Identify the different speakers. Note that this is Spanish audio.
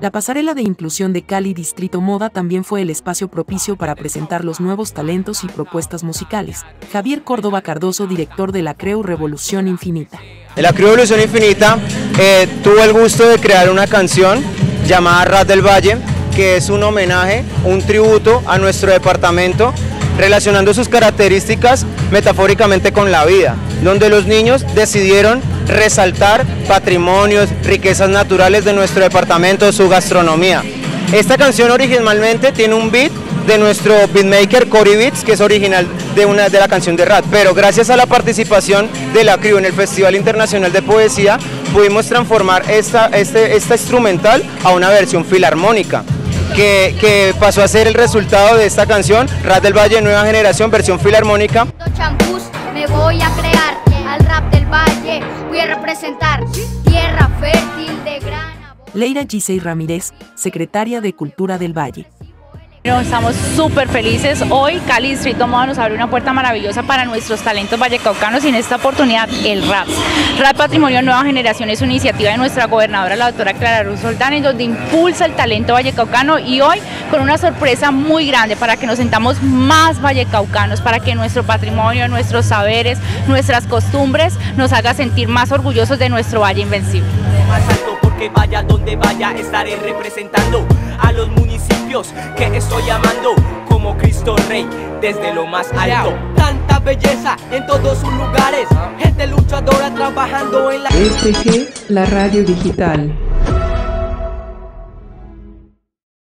Speaker 1: La pasarela de inclusión de Cali Distrito Moda también fue el espacio propicio para presentar los nuevos talentos y propuestas musicales. Javier Córdoba Cardoso, director de la Creu Revolución Infinita.
Speaker 2: La Creu Revolución Infinita eh, tuvo el gusto de crear una canción llamada Rat del Valle, que es un homenaje, un tributo a nuestro departamento relacionando sus características metafóricamente con la vida, donde los niños decidieron resaltar patrimonios, riquezas naturales de nuestro departamento, su gastronomía. Esta canción originalmente tiene un beat de nuestro beatmaker Cory Beats, que es original de, una, de la canción de Rat, pero gracias a la participación de la CRIO en el Festival Internacional de Poesía, pudimos transformar esta, este, esta instrumental a una versión filarmónica que, pasó a ser el resultado de esta canción, Rap del Valle Nueva Generación, versión filarmónica.
Speaker 3: me voy a crear al rap del valle, voy a representar tierra fértil de gran...
Speaker 1: Leira Gisey Ramírez, secretaria de Cultura del Valle.
Speaker 4: Estamos súper felices. Hoy Cali Distrito Moda nos abre una puerta maravillosa para nuestros talentos vallecaucanos y en esta oportunidad el RAP. RAP Patrimonio Nueva Generación es una iniciativa de nuestra gobernadora, la doctora Clara Ruz Soldán, en donde impulsa el talento vallecaucano y hoy con una sorpresa muy grande para que nos sentamos más vallecaucanos, para que nuestro patrimonio, nuestros saberes, nuestras costumbres nos haga sentir más orgullosos de nuestro Valle Invencible
Speaker 5: que vaya donde vaya estaré representando a los municipios que estoy amando como Cristo Rey desde lo más alto. Tanta belleza en todos sus lugares, gente luchadora trabajando en la...
Speaker 6: SG, la radio digital.